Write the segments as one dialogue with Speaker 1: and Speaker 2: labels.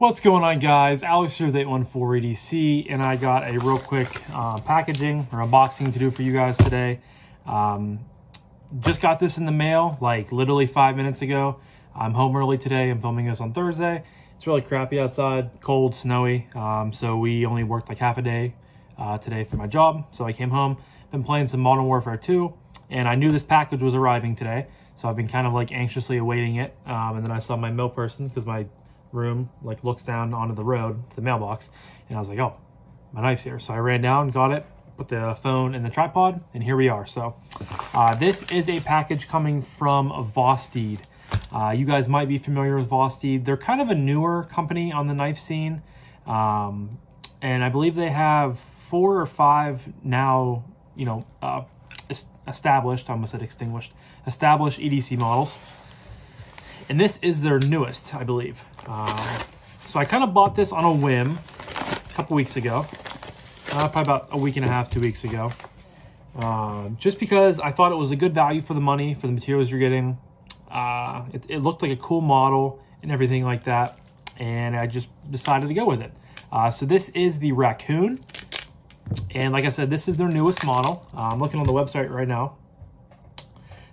Speaker 1: What's going on guys? Alex here with 814 EDC and I got a real quick uh, packaging or unboxing to do for you guys today. Um, just got this in the mail like literally five minutes ago. I'm home early today. I'm filming this on Thursday. It's really crappy outside, cold, snowy. Um, so we only worked like half a day uh, today for my job. So I came home, been playing some Modern Warfare 2 and I knew this package was arriving today. So I've been kind of like anxiously awaiting it. Um, and then I saw my mail person because my room like looks down onto the road to the mailbox and I was like oh my knife's here. So I ran down got it put the phone in the tripod and here we are. So uh, this is a package coming from Vosteed. Uh, you guys might be familiar with Vosteed. They're kind of a newer company on the knife scene um, and I believe they have four or five now you know uh, established I almost said extinguished established EDC models and this is their newest, I believe. Um, so I kind of bought this on a whim a couple weeks ago, uh, probably about a week and a half, two weeks ago. Um, just because I thought it was a good value for the money, for the materials you're getting. Uh, it, it, looked like a cool model and everything like that. And I just decided to go with it. Uh, so this is the Raccoon. And like I said, this is their newest model. Uh, I'm looking on the website right now.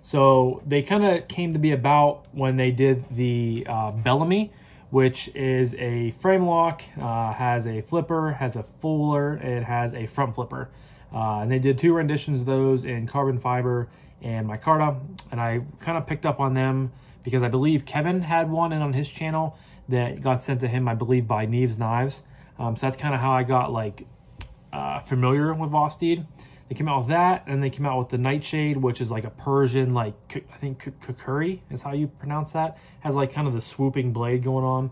Speaker 1: So they kind of came to be about when they did the uh, Bellamy, which is a frame lock, uh, has a flipper, has a fuller, it has a front flipper. Uh, and they did two renditions of those in carbon fiber and micarta. And I kind of picked up on them because I believe Kevin had one in on his channel that got sent to him, I believe, by Neves Knives. Um, so that's kind of how I got like uh, familiar with Vosteed. They came out with that, and they came out with the Nightshade, which is like a Persian, like, I think Kukuri is how you pronounce that. Has like kind of the swooping blade going on.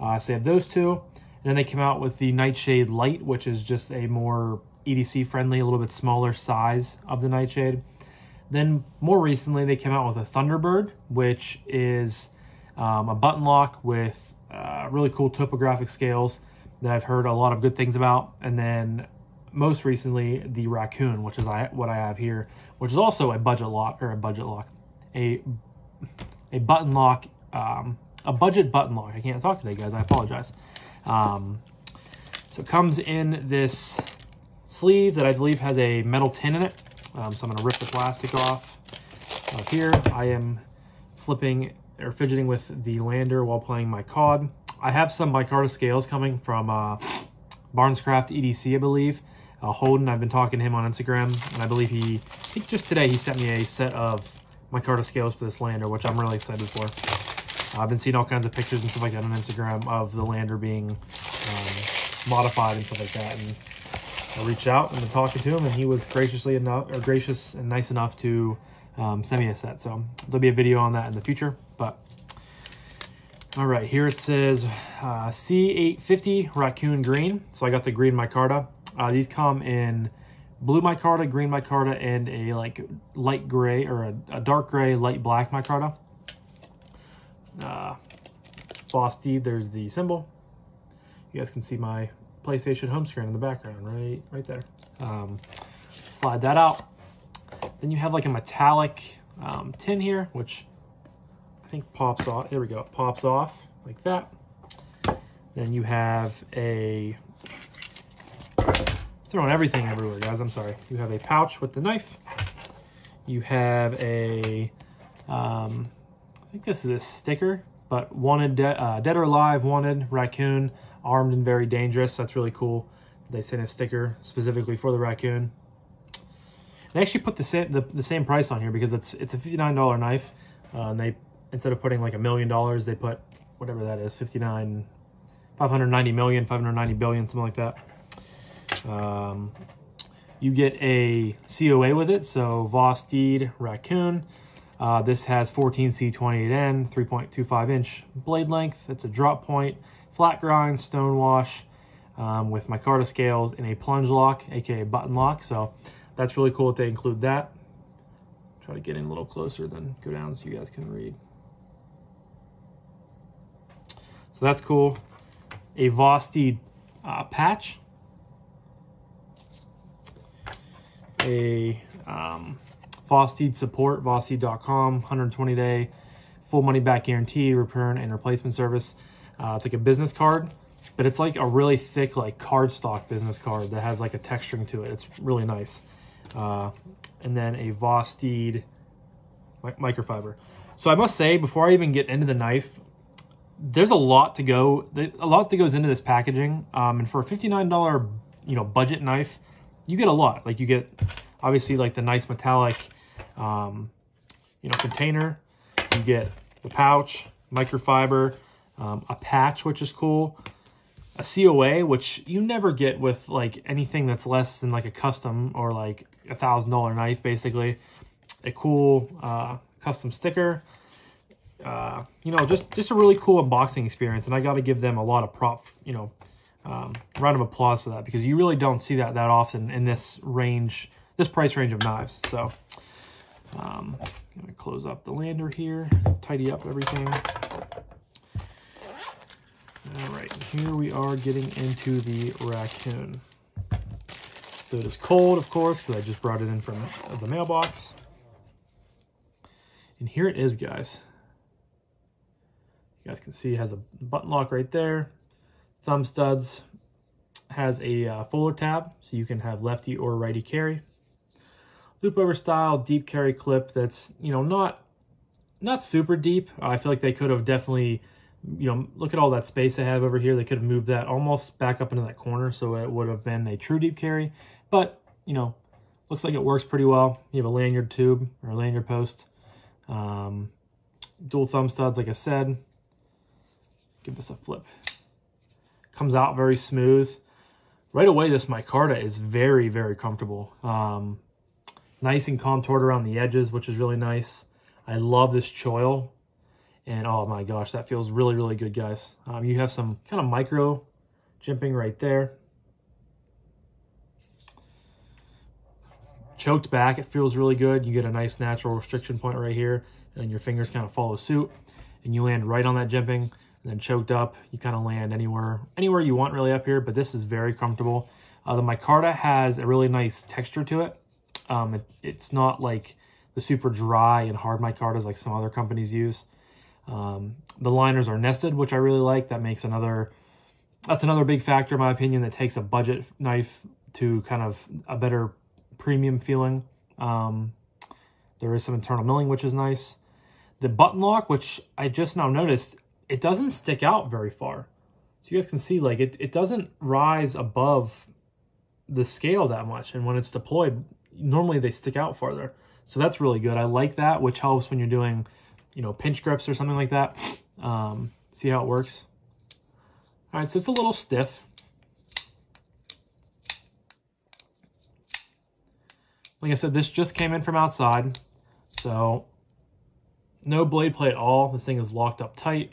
Speaker 1: Uh, so they have those two. And then they came out with the Nightshade Light, which is just a more EDC friendly, a little bit smaller size of the Nightshade. Then more recently, they came out with a Thunderbird, which is um, a button lock with uh, really cool topographic scales that I've heard a lot of good things about. And then most recently the Raccoon, which is I, what I have here, which is also a budget lock or a budget lock, a a button lock, um, a budget button lock. I can't talk today, guys. I apologize. Um, so it comes in this sleeve that I believe has a metal tin in it. Um, so I'm going to rip the plastic off. Uh, here I am flipping or fidgeting with the lander while playing my COD. I have some micarta scales coming from uh, Barnescraft EDC, I belive uh, Holden. I've been talking to him on Instagram, and I believe he, I think just today, he sent me a set of micarta scales for this lander, which I'm really excited for. Uh, I've been seeing all kinds of pictures and stuff like that on Instagram of the lander being um, modified and stuff like that. And I reached out and been talking to him, and he was graciously enough, or gracious and nice enough to um, send me a set. So there'll be a video on that in the future. But all right, here it says uh, C850 Raccoon Green. So I got the green micarta. Uh, these come in blue micarta, green micarta, and a like light gray or a, a dark gray, light black micarta. Uh, there's the symbol. You guys can see my PlayStation home screen in the background, right, right there. Um, slide that out. Then you have like a metallic um, tin here, which I think pops off. There we go. It pops off like that. Then you have a throwing everything everywhere, guys. I'm sorry. You have a pouch with the knife. You have a, um, I think this is a sticker, but wanted, de uh, dead or alive, wanted, raccoon, armed and very dangerous. That's really cool. They sent a sticker specifically for the raccoon. They actually put the same, the, the same price on here because it's it's a $59 knife. Uh, and they, instead of putting like a million dollars, they put whatever that is, 59, 590 million, 590 billion, something like that. Um, you get a COA with it, so Vosteed Raccoon. Uh, this has 14C28N, 3.25 inch blade length. It's a drop point, flat grind, stone wash um, with micarta scales and a plunge lock, aka button lock. So that's really cool that they include that. Try to get in a little closer, then go down so you guys can read. So that's cool. A Vosteed uh, patch a um, Vosteed support, Vosteed.com, 120 day full money back guarantee, return and replacement service. Uh, it's like a business card, but it's like a really thick like cardstock business card that has like a texturing to it. It's really nice. Uh, and then a Vosteed microfiber. So I must say, before I even get into the knife, there's a lot to go, a lot that goes into this packaging. Um, and for a $59, you know, budget knife, you get a lot. Like you get, obviously, like the nice metallic, um, you know, container. You get the pouch, microfiber, um, a patch, which is cool, a COA, which you never get with like anything that's less than like a custom or like a thousand dollar knife, basically. A cool uh, custom sticker. Uh, you know, just just a really cool unboxing experience, and I got to give them a lot of prop, you know, um, round of applause for that because you really don't see that that often in this range, this price range of knives. So, um, I'm gonna close up the lander here, tidy up everything. All right, here we are getting into the raccoon. So it is cold, of course, because I just brought it in from the mailbox. And here it is, guys. You guys can see it has a button lock right there. Thumb studs. Has a uh, fuller tab, so you can have lefty or righty carry. Loop over style, deep carry clip that's, you know, not not super deep. I feel like they could have definitely you know, look at all that space I have over here. They could have moved that almost back up into that corner, so it would have been a true deep carry. But, you know, looks like it works pretty well. You have a lanyard tube or lanyard post. Um, dual thumb studs, like I said. Give this a flip. Comes out very smooth. Right away, this micarta is very, very comfortable. Um, nice and contoured around the edges, which is really nice. I love this choil and oh my gosh, that feels really, really good, guys. Um, you have some kind of micro jimping right there. Choked back, it feels really good. You get a nice natural restriction point right here, and your fingers kind of follow suit, and you land right on that jimping. And then choked up, you kind of land anywhere anywhere you want really up here, but this is very comfortable. Uh, the micarta has a really nice texture to it. Um, it it's not like the super dry and hard micartas like some other companies use. Um, the liners are nested, which I really like. That makes another, that's another big factor in my opinion that takes a budget knife to kind of a better premium feeling. Um, there is some internal milling, which is nice. The button lock, which I just now noticed, it doesn't stick out very far. So you guys can see, like, it, it doesn't rise above the scale that much. And when it's deployed, normally they stick out farther. So that's really good. I like that, which helps when you're doing you know, pinch grips or something like that. Um, see how it works. All right, so it's a little stiff. Like I said, this just came in from outside, so no blade play at all. This thing is locked up tight.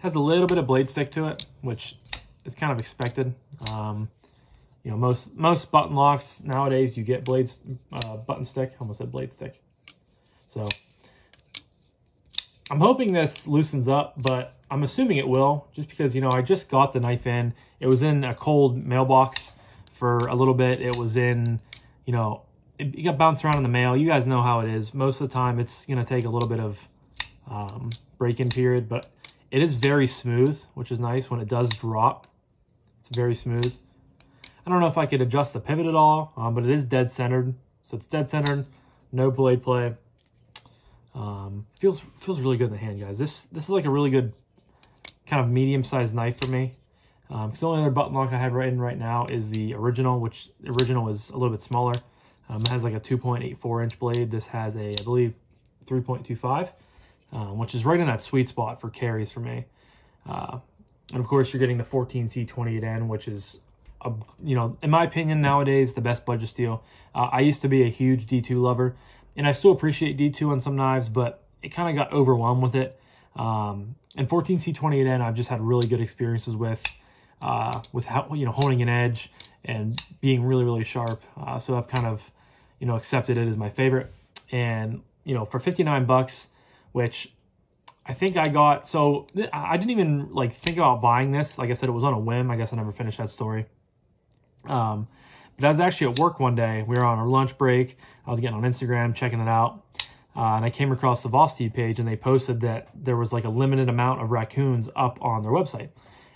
Speaker 1: Has a little bit of blade stick to it, which is kind of expected. Um, you know, most most button locks nowadays you get blades uh, button stick. Almost said blade stick. So I'm hoping this loosens up, but I'm assuming it will, just because you know I just got the knife in. It was in a cold mailbox for a little bit. It was in, you know, it, it got bounced around in the mail. You guys know how it is. Most of the time, it's gonna take a little bit of um, break-in period, but it is very smooth, which is nice when it does drop. It's very smooth. I don't know if I could adjust the pivot at all, um, but it is dead centered. So it's dead centered, no blade play. Um, feels feels really good in the hand, guys. This this is like a really good kind of medium-sized knife for me. Um, the only other button lock I have right in right now is the original, which the original is a little bit smaller. Um, it has like a 2.84 inch blade. This has a, I believe, 3.25, um, which is right in that sweet spot for carries for me. Uh, and of course, you're getting the 14C28N, which is a, you know, in my opinion, nowadays, the best budget steel. Uh, I used to be a huge D2 lover, and I still appreciate D2 on some knives, but it kind of got overwhelmed with it. Um, and 14C28N, I've just had really good experiences with, uh, with how, you know, honing an edge and being really, really sharp. Uh, so I've kind of, you know, accepted it as my favorite. And, you know, for 59 bucks, which I think I got, so I didn't even like think about buying this. Like I said, it was on a whim. I guess I never finished that story. Um, but I was actually at work one day. We were on our lunch break. I was getting on Instagram, checking it out. uh, and I came across the Vosteed page and they posted that there was like a limited amount of raccoons up on their website.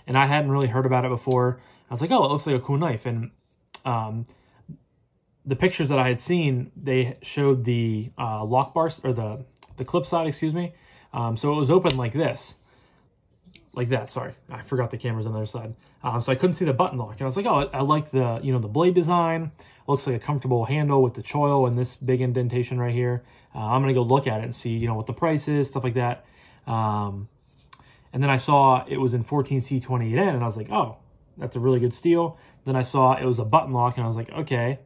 Speaker 1: And I hadn't really heard about it before. I was like, oh, it looks like a cool knife. And um, the pictures that I had seen, they showed the uh, lock bars or the, the clip side, excuse me. Um, so it was open like this, like that. Sorry, I forgot the cameras on the other side. Um, so I couldn't see the button lock. And I was like, oh, I, I like the, you know, the blade design. It Looks like a comfortable handle with the choil and this big indentation right here. Uh, I'm going to go look at it and see, you know, what the price is, stuff like that. Um, and then I saw it was in 14C28N and I was like, oh, that's a really good steel. Then I saw it was a button lock and I was like, okay,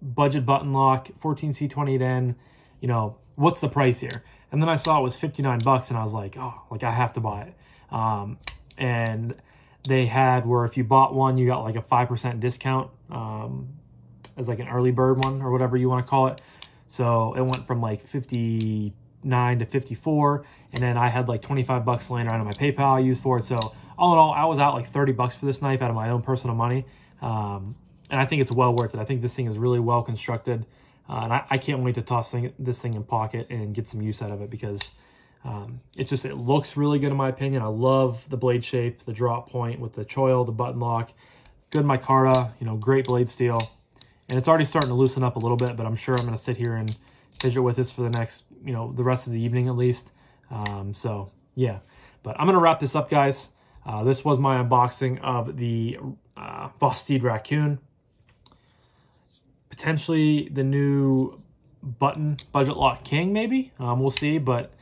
Speaker 1: budget button lock, 14C28N, you know, what's the price here? And then I saw it was 59 bucks and I was like, oh, like I have to buy it. Um, and they had where if you bought one, you got like a 5% discount. Um, as like an early bird one or whatever you want to call it. So it went from like 59 to 54. And then I had like 25 bucks laying around on my PayPal I used for it. So all in all, I was out like 30 bucks for this knife out of my own personal money. Um, and I think it's well worth it. I think this thing is really well constructed. Uh, and I, I, can't wait to toss thing, this thing in pocket and get some use out of it because um, it just, it looks really good in my opinion. I love the blade shape, the drop point with the choil, the button lock, good micarta, you know, great blade steel. And it's already starting to loosen up a little bit, but I'm sure I'm going to sit here and fidget with this for the next, you know, the rest of the evening at least. Um, so, yeah. But I'm going to wrap this up, guys. Uh, this was my unboxing of the uh, Raccoon. Potentially the new button Budget Lock King, maybe. Um, we'll see. But,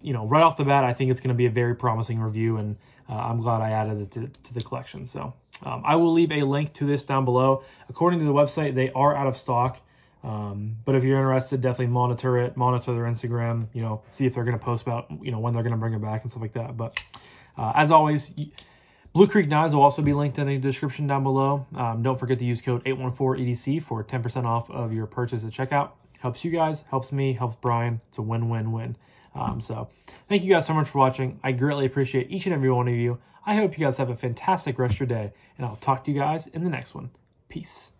Speaker 1: you know, right off the bat, I think it's going to be a very promising review, and uh, I'm glad I added it to, to the collection. So, um, I will leave a link to this down below. According to the website, they are out of stock. Um, but if you're interested, definitely monitor it, monitor their Instagram, you know, see if they're going to post about, you know, when they're going to bring it back and stuff like that. But uh, as always, Blue Creek Knives will also be linked in the description down below. Um, don't forget to use code 814EDC for 10% off of your purchase at checkout. Helps you guys, helps me, helps Brian. It's a win-win-win. Um, so thank you guys so much for watching. I greatly appreciate each and every one of you. I hope you guys have a fantastic rest of your day, and I'll talk to you guys in the next one. Peace.